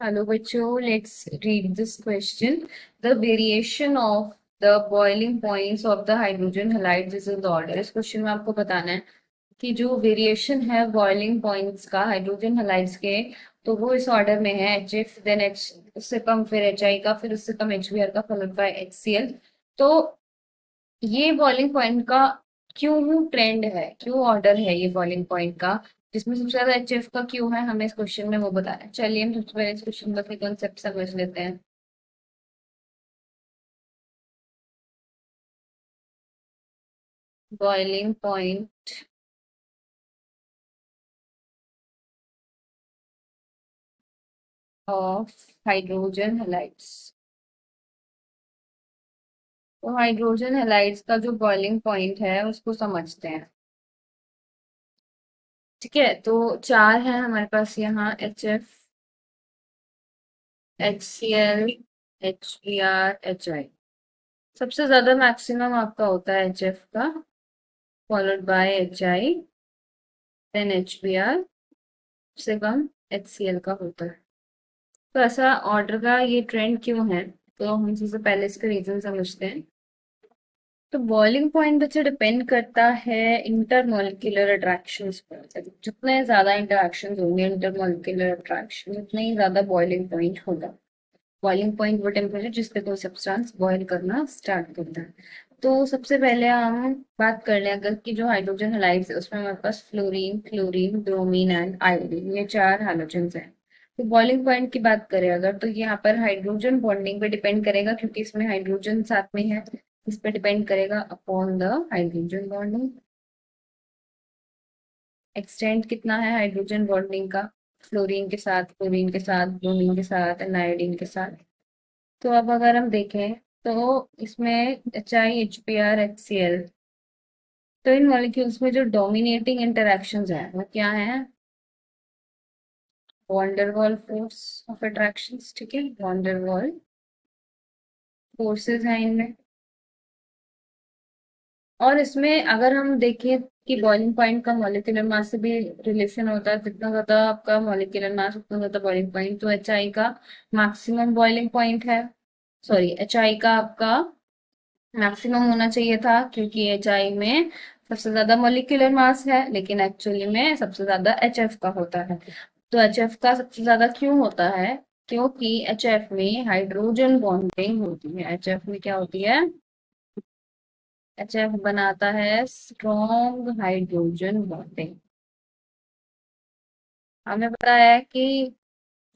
Hello, bachcho. Let's read this question. The variation of the boiling points of the hydrogen halides is in the order. इस question में आपको बताना है कि जो वेरिएशन है बॉइलिंग पॉइंट्स का हाइड्रोजन हलाइड्स के तो वो इस ऑर्डर में है एच एफ़ देन एच उससे कम फिर एच आई का फिर उससे कम एच बी आर का followed by H C L तो ये बॉइलिंग पॉइंट का क्यों ट्रेंड है क्यों ऑर्डर है ये बॉइलिंग पॉइंट का जिसमें सबसे ज़्यादा एच एफ़ का क्यों है, हमें इस क्वेश्चन में वो बताना है। चलिए हम सबसे पहले इस क्वेश्चन का कॉन्सेप्ट समझ लेते हैं। Boiling point of hydrogen halides तो हाइड्रोजन हेलाइड्स का जो बॉइलिंग पॉइंट है, उसको समझते हैं। ठीक है तो चार है हमारे पास यहाँ H F H C L H B R H I सबसे ज़्यादा मैक्सिमम आपका होता है एच एफ़ का followed by H I then H B R से कम एच सी एल का होता है। तो ऐसा ऑर्डर का ये ट्रेंड क्यों है? तो हम सबसे पहले इसका रीजन समझते हैं। तो बॉइलिंग पॉइंट बच्चे डिपेंड करता है इंटरमोलिकुलर अट्रैक्शन पर जितने ज़्यादा इंटरेक्शन होंगे इंटरमोलिकुलर अट्रैक्शन उतने ही ज़्यादा बॉइलिंग पॉइंट होगा। बॉइलिंग पॉइंट वो टेम्परेचर जिसपे कोई सब्सटेंस बॉइल करना स्टार्ट करता है। तो सबसे पहले हम बात कर लें अगर कि जो हाइड्रोजन हेलाइड्स है, उसमें हमारे पास fluorine chlorine bromine and iodine ये चार हाइड्रोजन हैं। तो बॉइलिंग पॉइंट की बात करें अगर तो यहाँ पर हाइड्रोजन बॉन्डिंग पे डिपेंड करेगा क्योंकि इसमें हाइड्रोजन साथ में है। इस पर डिपेंड करेगा upon the hydrogen bonding extent कितना है हाइड्रोजन बॉन्डिंग का? फ्लोरीन के साथ क्लोरीन के साथ ब्रोमीन के साथ आयोडीन के साथ. तो अब अगर हम देखें तो इसमें H I H P R H C L तो इन मॉलिक्यूल्स में जो डोमिनेटिंग इंटरेक्शंस है, वो क्या है? वॉन्डरवॉल फोर्स ऑफ़ अट्रैक्शंस ठीक है? वॉन्डरवॉल फोर्सेस हैं इनमें. और इसमें अगर हम देखें कि बॉइलिंग पॉइंट का मॉलिक्यूलर मास से भी रिलेशन होता है जितना ज़्यादा आपका मॉलिक्यूलर मास उतना ज़्यादा बॉइलिंग पॉइंट तो एच आई का मैक्सिमम बॉइलिंग पॉइंट है। सॉरी एच आई का आपका मैक्सिमम होना चाहिए था, क्योंकि एच आई में सबसे ज़्यादा मॉलिक्यूलर मास है, लेकिन एक्चुअली में सबसे ज़्यादा एच एफ़ का होता है। तो एच एफ़ का सबसे ज़्यादा क्यों होता है? क्योंकि एच एफ़ में हाइड्रोजन बॉन्डिंग होती है। एच एफ़ में क्या होती है? एच एफ़ बनाता है स्ट्रॉन्ग हाइड्रोजन बॉन्डिंग हमें पता है कि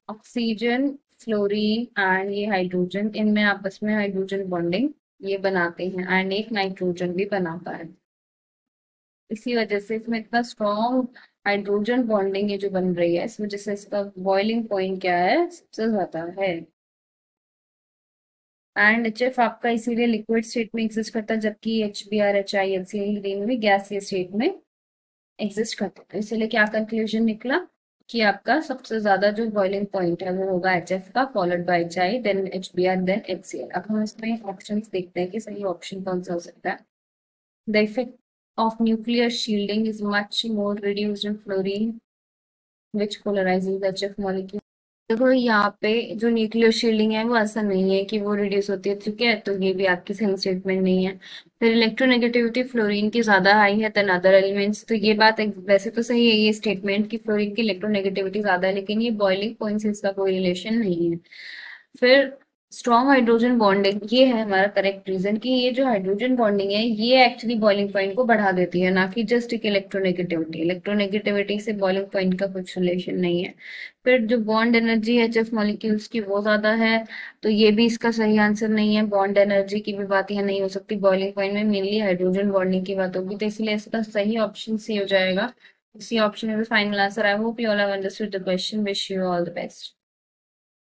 ऑक्सीजन फ्लोरीन एंड ये हाइड्रोजन इनमें आपस में हाइड्रोजन बॉन्डिंग ये बनाते हैं एंड एक नाइट्रोजन भी बनाता है। इसी वजह से इसमें इतना स्ट्रॉन्ग हाइड्रोजन बॉन्डिंग ये जो बन रही है, इस वजह से इसका बॉइलिंग पॉइंट क्या है, सबसे ज़्यादा है। एंड एच एफ़ आपका इसीलिए लिक्विड स्टेट में एग्जिस्ट करता है, जबकि H B R H I L C green भी गैसीय स्टेट में एग्जिस्ट करता है। तो इसीलिए क्या कंक्लूजन निकला कि आपका सबसे ज़्यादा जो बॉइलिंग पॉइंट है, वो होगा एच एफ़ का followed by H I then H B R then H C L अब हम इसमें ऑप्शन देखते हैं कि सही ऑप्शन कौन सा हो सकता है। The effect of nuclear shielding is much more reduced in fluorine which polarizes the HF molecule. देखो, यहाँ पे जो न्यूक्लियर शील्डिंग है, वो ऐसा नहीं है कि वो रिड्यूस होती है, ठीक है? तो ये भी आपकी सही स्टेटमेंट नहीं है। फिर इलेक्ट्रोनेगेटिविटी फ्लोरीन की ज़्यादा हाई है देन अदर एलिमेंट्स तो ये बात वैसे तो सही है ये स्टेटमेंट कि फ्लोरीन की इलेक्ट्रोनेगेटिविटी ज़्यादा है, लेकिन ये बॉइलिंग पॉइंट से इसका कोई रिलेशन नहीं है। फिर स्ट्रॉन्ग हाइड्रोजन बॉन्डिंग ये है हमारा करेक्ट रीजन कि ये जो हाइड्रोजन बॉन्डिंग है, ये एक्चुअली बॉइलिंग पॉइंट को बढ़ा देती है, ना कि जस्ट एक इलेक्ट्रोनेगेटिविटी इलेक्ट्रोनेगेटिविटी से बॉइलिंग पॉइंट का कुछ रिलेशन नहीं है। फिर जो bond energy H F molecules की वो ज़्यादा है तो ये भी इसका सही आंसर नहीं है। बॉन्ड एनर्जी की भी बात यहाँ नहीं हो सकती। बॉइलिंग पॉइंट में मेनली हाइड्रोजन बॉन्डिंग की बात होगी तो इसलिए इसका सही ऑप्शन सी हो जाएगा। इसी ऑप्शन में final answer I hope you all have understood the question wish you all the best